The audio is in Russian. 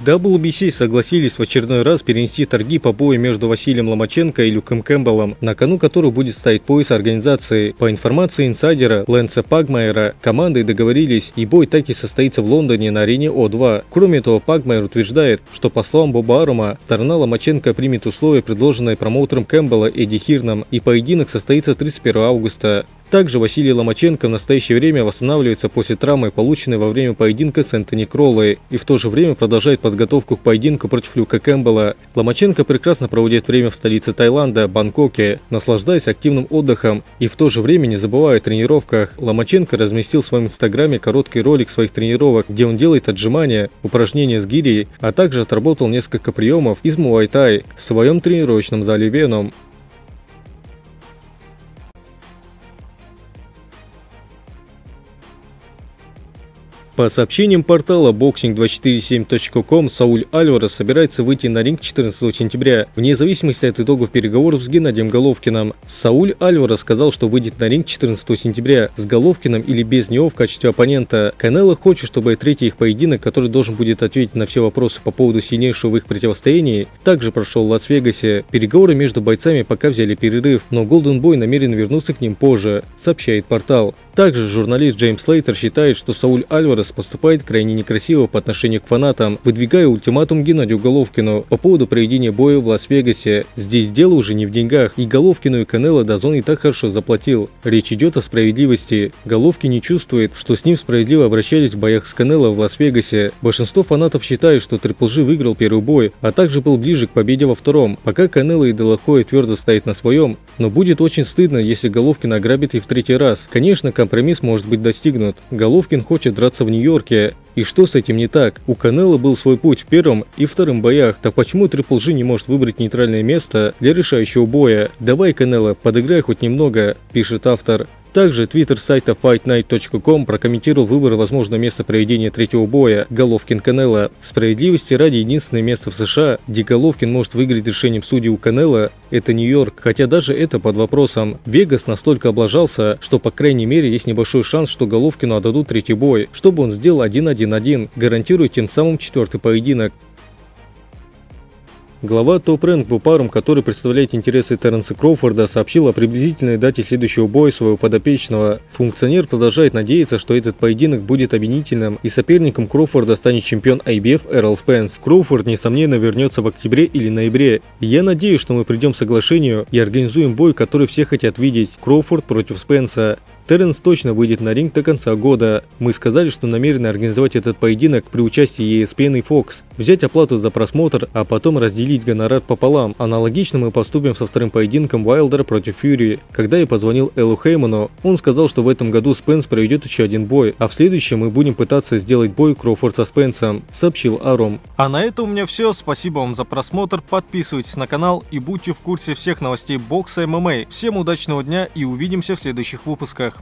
WBC согласились в очередной раз перенести торги по бою между Василием Ломаченко и Люком Кэмпбеллом, на кону которых будет стоять пояс организации. По информации инсайдера Лэнса Пагмайера, команды договорились, и бой так и состоится в Лондоне на арене О2. Кроме того, Пагмайер утверждает, что по словам Боба Арума, сторона Ломаченко примет условия, предложенные промоутером Кэмпбелла Эдди Хирном, и поединок состоится 31 августа. Также Василий Ломаченко в настоящее время восстанавливается после травмы, полученной во время поединка с Энтони Кроллой, и в то же время продолжает подготовку к поединку против Люка Кэмпбелла. Ломаченко прекрасно проводит время в столице Таиланда, Бангкоке, наслаждаясь активным отдыхом и в то же время не забывая о тренировках. Ломаченко разместил в своем инстаграме короткий ролик своих тренировок, где он делает отжимания, упражнения с гирей, а также отработал несколько приемов из муай-тай в своем тренировочном зале Веном. По сообщениям портала boxing247.com, Сауль Альварес собирается выйти на ринг 14 сентября, вне зависимости от итогов переговоров с Геннадием Головкиным. Сауль Альварес сказал, что выйдет на ринг 14 сентября с Головкиным или без него в качестве оппонента. Канело хочет, чтобы третий их поединок, который должен будет ответить на все вопросы по поводу сильнейшего в их противостоянии, также прошел в Лас-Вегасе. Переговоры между бойцами пока взяли перерыв, но Голден Бой намерен вернуться к ним позже, сообщает портал. Также журналист Джеймс Слейтер считает, что Сауль Альварес поступает крайне некрасиво по отношению к фанатам, выдвигая ультиматум Геннадию Головкину по поводу проведения боя в Лас-Вегасе. Здесь дело уже не в деньгах, и Головкину и Канело Дазон и так хорошо заплатил. Речь идет о справедливости. Головкин не чувствует, что с ним справедливо обращались в боях с Канело в Лас-Вегасе. Большинство фанатов считают, что Трипл G выиграл первый бой, а также был ближе к победе во втором, пока Канело и Делахоя твердо стоят на своем. Но будет очень стыдно, если Головкин ограбит их в третий раз. Конечно, компромисс может быть достигнут. Головкин хочет драться в Нью-Йорке. И что с этим не так? У Канело был свой путь в первом и втором боях, так почему Трипл G не может выбрать нейтральное место для решающего боя? Давай, Канело, подыграй хоть немного, пишет автор. Также твиттер сайта fightnight.com прокомментировал выбор возможного места проведения третьего боя Головкин-Канело. Справедливости ради единственное место в США, где Головкин может выиграть решением судей у Канело, это Нью-Йорк, хотя даже это под вопросом. Вегас настолько облажался, что по крайней мере есть небольшой шанс, что Головкину отдадут третий бой, чтобы он сделал 1-1-1, гарантируя тем самым четвертый поединок. Глава Топ Рэнк Бупарум, который представляет интересы Терренса Кроуфорда, сообщил о приблизительной дате следующего боя своего подопечного. Функционер продолжает надеяться, что этот поединок будет обвинительным, и соперником Кроуфорда станет чемпион IBF Эрл Спенс. Кроуфорд, несомненно, вернется в октябре или ноябре. Я надеюсь, что мы придем к соглашению и организуем бой, который все хотят видеть. Кроуфорд против Спенса. Терренс точно выйдет на ринг до конца года. Мы сказали, что намерены организовать этот поединок при участии ESPN и Fox, взять оплату за просмотр, а потом разделить гонорар пополам. Аналогично мы поступим со вторым поединком Уайлдера против Фьюри. Когда я позвонил Эллу Хейману, он сказал, что в этом году Спенс проведет еще один бой, а в следующем мы будем пытаться сделать бой Кроуфорд со Спенсом, сообщил Аром. А на этом у меня все. Спасибо вам за просмотр. Подписывайтесь на канал и будьте в курсе всех новостей бокса ММА. Всем удачного дня и увидимся в следующих выпусках.